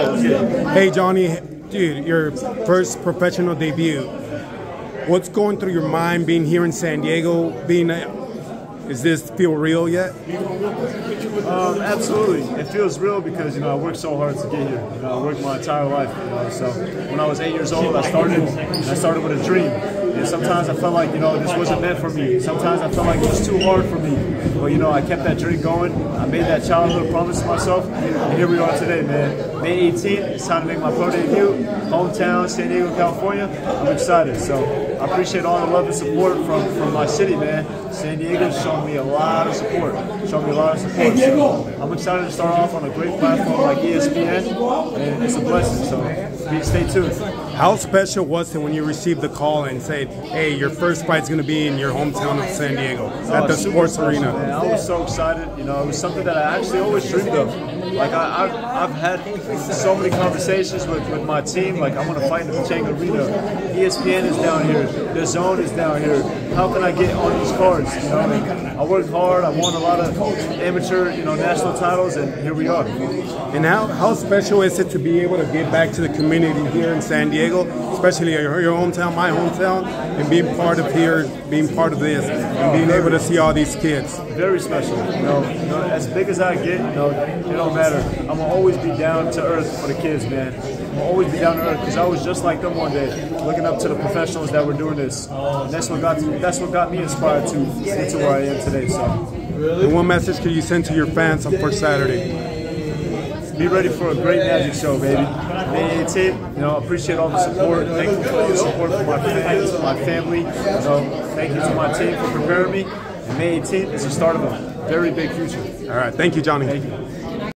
Hey Jonny, dude, your first professional debut. What's going through your mind being here in San Diego? Being, is this feel real yet? Um, absolutely, it feels real because you know I worked so hard to get here. You know, I worked my entire life. You know, so when I was eight years old, I started. I started with a dream, and sometimes I felt like you know this wasn't meant for me. Sometimes I felt like it was too hard for me. But you know, I kept that dream going. I made that childhood promise to myself, and here we are today, man. May 18th, it's time to make my pro debut. Hometown, San Diego, California. I'm excited. So I appreciate all the love and support from, from my city, man. San Diego's shown me a lot of support. Shown me a lot of support. So I'm excited to start off on a great platform like ESPN, and it's a blessing. So stay tuned. How special was it when you received the call and said, "Hey, your first fight's going to be in your hometown of San Diego at the sports arena"? Man. I was so excited. You know, it was something that I actually always dreamed of. Like I, I've, I've had so many conversations with, with my team. Like I want to fight in the Pechanga Arena. ESPN is down here. The Zone is down here. How can I get on these cards? You know, I worked hard. I won a lot of amateur, you know, national titles, and here we are. And how, how special is it to be able to give back to the community here in San Diego, especially your, your hometown, my hometown, and being part of here, being part of this, and being able to see all these kids? very special. You know, you know, as big as I get, you know, it don't matter. I'm gonna always be down to earth for the kids, man. I'm gonna always be down to earth because I was just like them one day, looking up to the professionals that were doing this. And that's what got that's what got me inspired to get to where I am today. So And what message can you send to your fans on first Saturday? Be ready for a great magic show, baby. May 18th, you know, appreciate all the support. Thank you for all the support from my fans, my family. Know, thank you to my team for preparing me. And May 18th is the start of a very big future. All right, thank you, Jonny. Thank you.